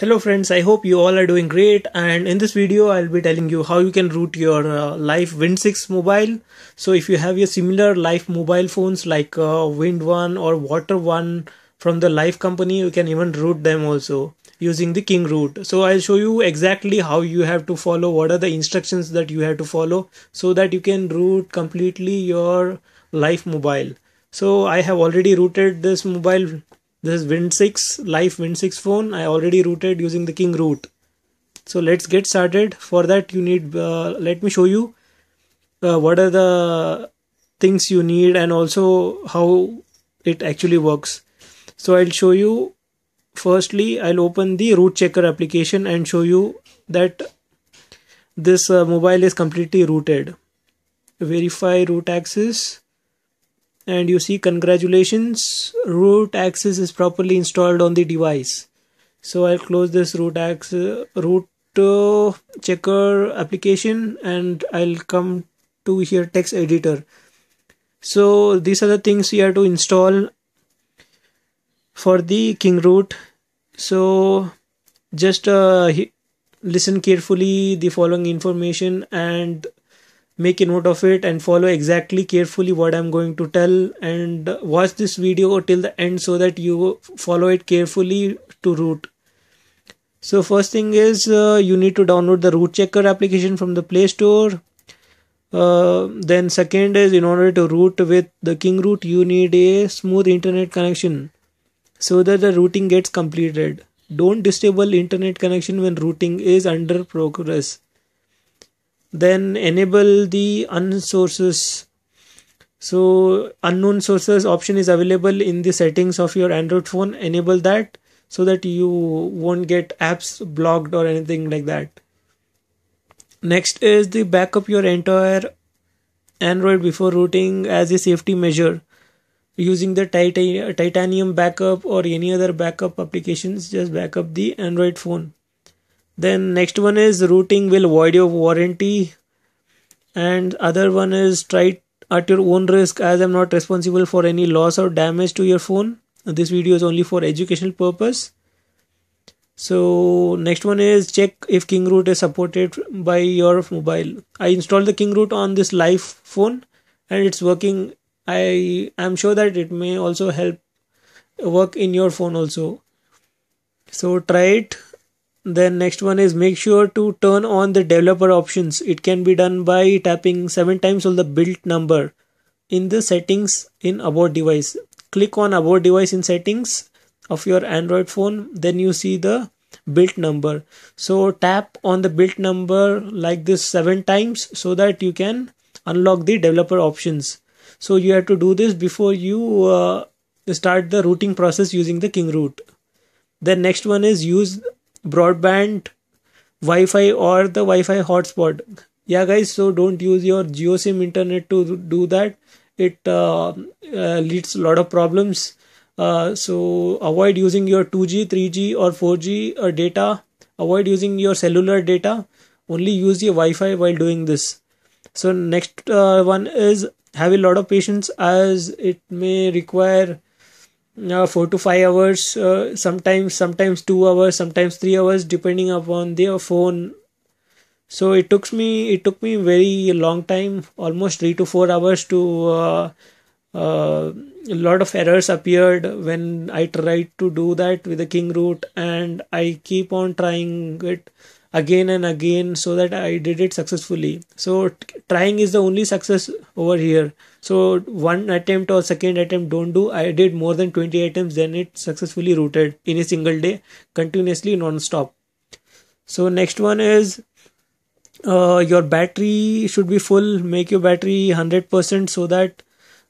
Hello friends, I hope you all are doing great and in this video I'll be telling you how you can root your uh, LYF Wind 6 mobile. So if you have your similar LYF mobile phones like uh, Wind 1 or Water 1 from the LYF company, you can even root them also using the King root. So I'll show you exactly how you have to follow, what are the instructions that you have to follow so that you can root completely your LYF mobile. So I have already rooted this mobile this is Win6 LYF Win6 phone I already rooted using the King root so let's get started. For that you need uh, let me show you uh, what are the things you need and also how it actually works. So I'll show you firstly I'll open the root checker application and show you that this uh, mobile is completely rooted. Verify root access and you see congratulations root access is properly installed on the device. So I'll close this root access root uh, checker application and I'll come to here text editor. So these are the things you have to install for the king root. So just uh, listen carefully the following information and make a note of it and follow exactly carefully what i'm going to tell and watch this video till the end so that you follow it carefully to root. So first thing is uh, you need to download the root checker application from the play store. Uh, then second is in order to root with the king root you need a smooth internet connection so that the rooting gets completed. Don't disable internet connection when rooting is under progress then enable the unknown sources. So unknown sources option is available in the settings of your android phone. Enable that so that you won't get apps blocked or anything like that. Next is the backup your entire android before rooting as a safety measure using the titanium backup or any other backup applications. Just backup the android phone then next one is rooting will void your warranty. And other one is try at your own risk as i'm not responsible for any loss or damage to your phone. This video is only for educational purpose. So next one is check if king root is supported by your mobile. I installed the king root on this LYF phone and it's working. I am sure that it may also help work in your phone also. So try it then next one is make sure to turn on the developer options. It can be done by tapping seven times on the build number in the settings in about device. Click on about device in settings of your android phone then you see the build number. So tap on the build number like this seven times so that you can unlock the developer options. So you have to do this before you uh, start the rooting process using the king root then next one is use broadband Wi-Fi or the Wi-Fi hotspot. Yeah, guys. So don't use your Jio SIM internet to do that. It uh, uh, leads a lot of problems. Uh, so avoid using your 2G, 3G or 4G or data. Avoid using your cellular data. Only use your Wi-Fi while doing this. So next uh, one is have a lot of patience as it may require uh, four to five hours uh, sometimes sometimes two hours sometimes three hours depending upon the phone. So it took me it took me very long time almost three to four hours to uh, uh, a lot of errors appeared when i tried to do that with the king root and i keep on trying it again and again so that I did it successfully. So trying is the only success over here. So one attempt or second attempt don't do. I did more than 20 attempts then it successfully rooted in a single day continuously non-stop. So next one is uh, your battery should be full. Make your battery 100% so that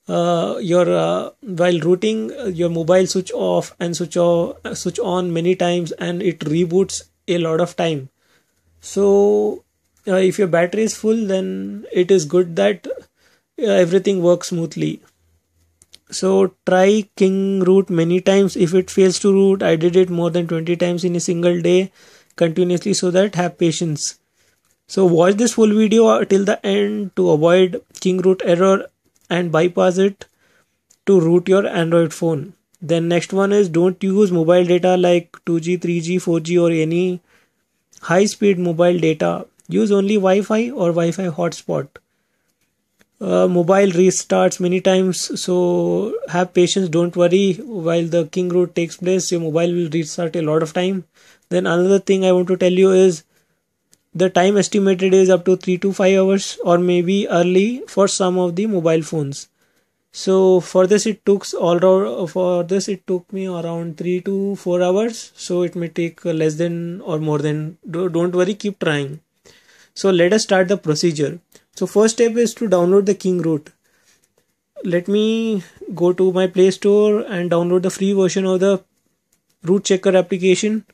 uh, your uh, while rooting your mobile switch off and switch off switch on many times and it reboots a lot of time so uh, if your battery is full then it is good that uh, everything works smoothly. So try king root many times. If it fails to root i did it more than 20 times in a single day continuously so that have patience. So watch this full video till the end to avoid king root error and bypass it to root your android phone. Then next one is don't use mobile data like 2g 3g 4g or any high speed mobile data. Use only wi-fi or wi-fi hotspot. Uh, mobile restarts many times so have patience don't worry. While the king root takes place your mobile will restart a lot of time. Then another thing i want to tell you is the time estimated is up to 3 to 5 hours or maybe early for some of the mobile phones so for this it took all for this it took me around 3 to 4 hours. So it may take less than or more than don't worry keep trying. So let us start the procedure. So first step is to download the king root let me go to my play store and download the free version of the root checker application.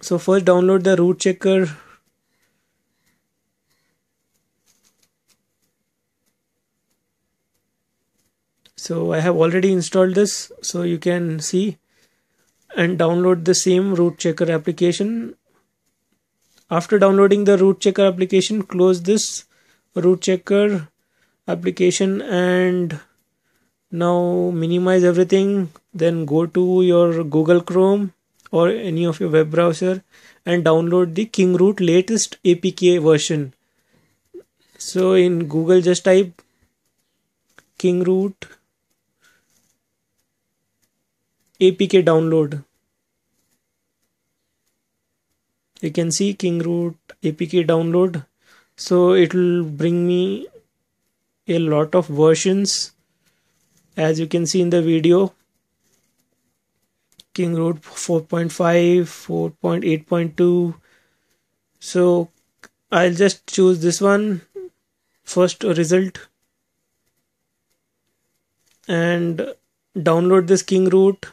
So first download the root checker so I have already installed this so you can see and download the same root checker application. After downloading the root checker application close this root checker application and now minimize everything. Then go to your google chrome or any of your web browser and download the king root latest apk version. So in google just type king root apk download. You can see king root apk download. So it will bring me a lot of versions. As you can see in the video king root 4.5 4.8.2 so i'll just choose this one. First result. And download this king root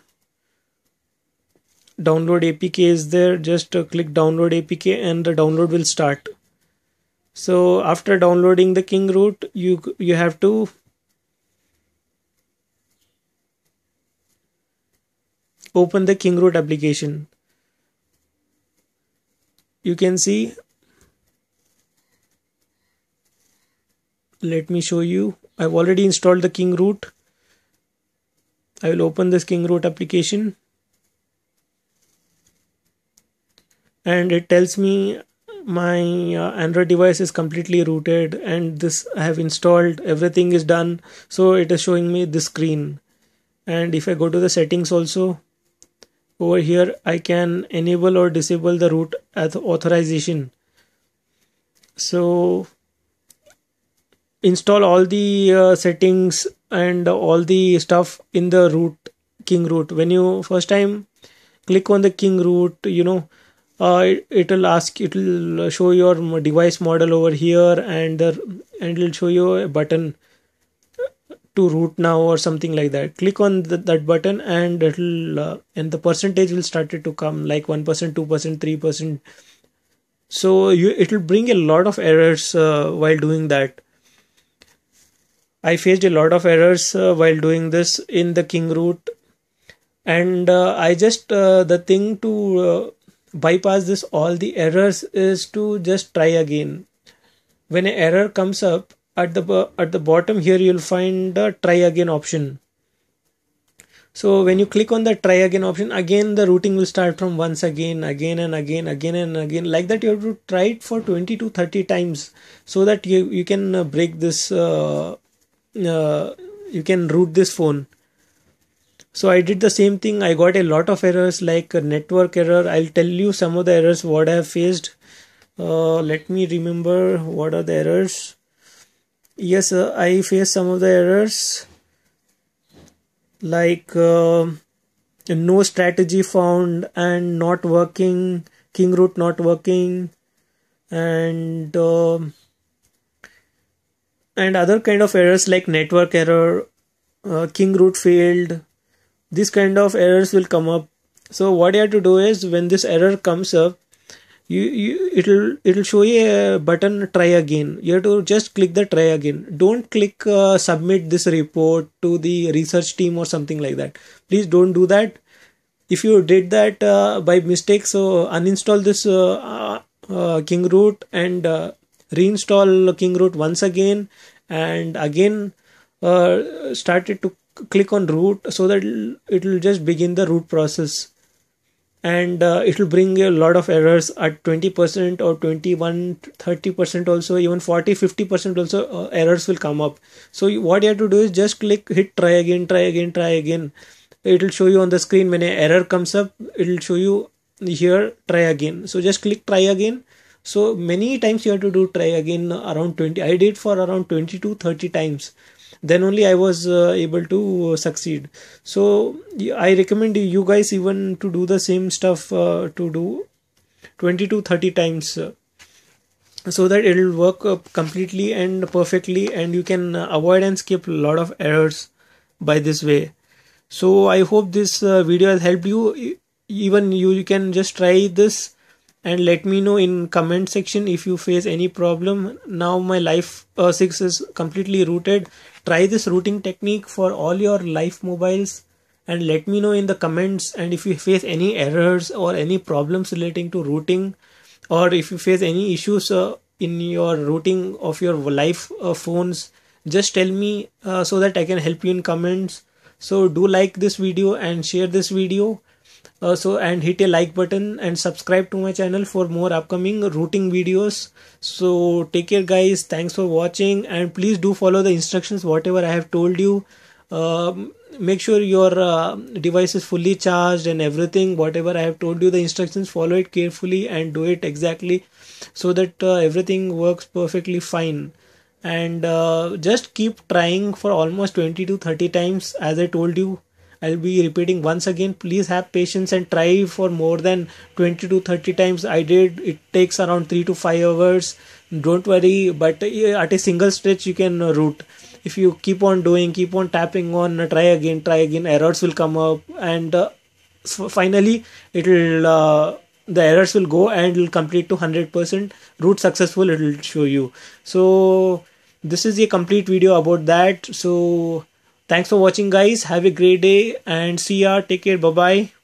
download apk is there just uh, click download apk and the download will start. So after downloading the king root you you have to open the king root application. You can see let me show you. I've already installed the king root I will open this king root application and it tells me my uh, android device is completely rooted and this i have installed everything is done. So it is showing me this screen. And if i go to the settings also over here i can enable or disable the root as authorization. So install all the uh, settings and all the stuff in the root king root. When you first time click on the king root you know uh, it, will ask it will show your device model over here and the, and it will show you a button to root now or something like that. Click on the, that button and it'll uh, and the percentage will start to come like 1% 2% 3% so you it will bring a lot of errors uh, while doing that. I faced a lot of errors uh, while doing this in the king root. And uh, i just uh, the thing to uh, bypass this all the errors is to just try again. When an error comes up at the at the bottom here you'll find the try again option. So when you click on the try again option again the rooting will start from once again again and again again and again. Like that you have to try it for 20 to 30 times so that you you can break this uh, uh, you can root this phone so i did the same thing. I got a lot of errors like network error. I'll tell you some of the errors what i have faced. Uh, let me remember what are the errors. Yes uh, i faced some of the errors like uh, no strategy found and not working king root not working and uh, and other kind of errors like network error uh, king root failed this kind of errors will come up. So what you have to do is when this error comes up you, you it'll it'll show you a button try again. You have to just click the try again. Don't click uh, submit this report to the research team or something like that. Please don't do that. If you did that uh, by mistake so uninstall this uh, uh, uh king root and uh, reinstall king root once again and again uh, started to click on root so that it will just begin the root process. And uh, it will bring a lot of errors at 20% or 21 30% also even 40 50% also uh, errors will come up. So what you have to do is just click hit try again try again try again. It will show you on the screen. When an error comes up it will show you here try again. So just click try again. So many times you have to do try again around 20 i did for around 20 to 30 times then only i was uh, able to succeed. So i recommend you guys even to do the same stuff uh, to do 20 to 30 times uh, so that it will work uh, completely and perfectly and you can avoid and skip a lot of errors by this way. So i hope this uh, video has helped you. Even you, you can just try this and let me know in comment section if you face any problem. Now my LYF uh, 6 is completely rooted try this rooting technique for all your LYF mobiles and let me know in the comments. And if you face any errors or any problems relating to rooting or if you face any issues uh, in your rooting of your LYF uh, phones just tell me uh, so that i can help you in comments. So do like this video and share this video uh, so and hit a like button and subscribe to my channel for more upcoming rooting videos. So take care guys. Thanks for watching. And please do follow the instructions whatever i have told you. Uh, make sure your uh, device is fully charged and everything. Whatever i have told you the instructions follow it carefully and do it exactly so that uh, everything works perfectly fine. And uh, just keep trying for almost 20 to 30 times as i told you I'll be repeating once again. Please have patience and try for more than 20 to 30 times. I did. It takes around 3 to 5 hours. Don't worry, but at a single stretch, you can root. If you keep on doing, keep on tapping on, try again, try again, errors will come up, and uh, finally, it will. Uh, the errors will go and will complete to 100% root successful it will show you so this is a complete video about that so Thanks for watching guys. Have a great day and see ya. Take care. Bye bye.